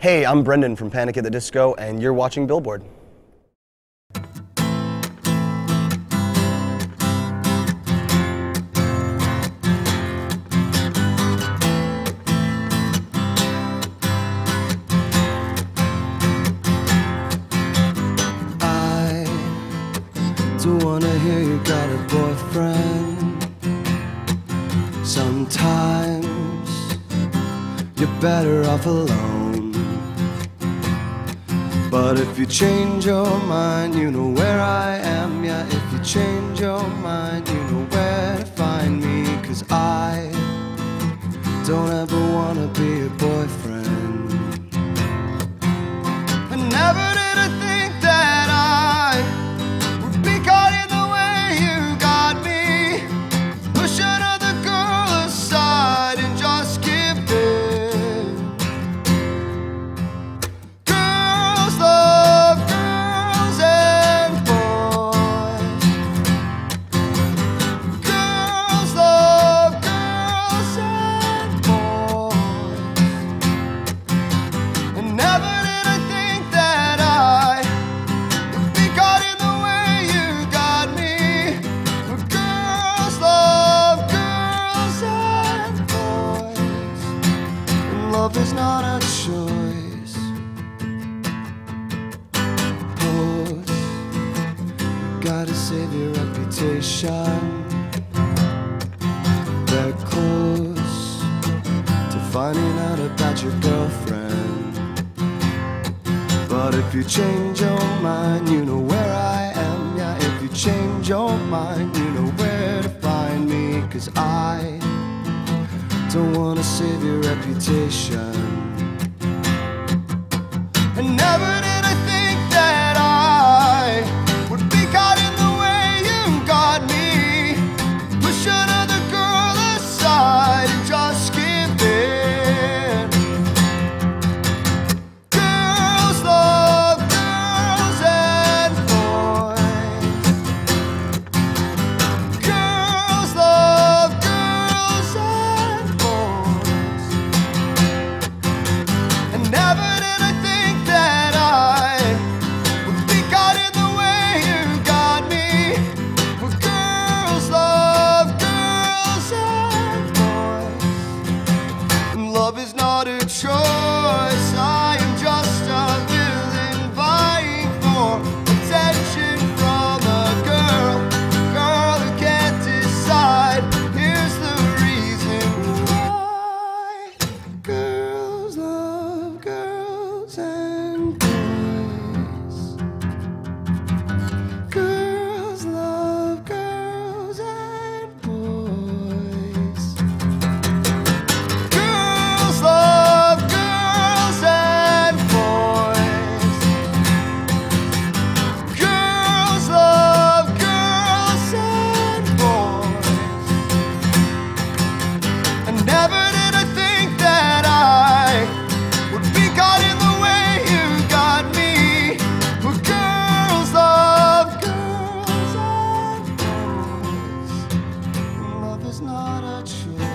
Hey, I'm Brendon from Panic at the Disco, and you're watching Billboard. I don't wanna hear you got a boyfriend. Sometimes you're better off alone. But if you change your mind, you know where I am. Yeah, if you change your mind, you know where to find me. Cause I don't ever wanna be a boyfriend. I never did I think You gotta save your reputation. They're close to finding out about your girlfriend. But if you change your mind, you know where I am. Yeah, if you change your mind, you know where to find me. Cause I don't wanna save your reputation. Love is not a choice. not a choice.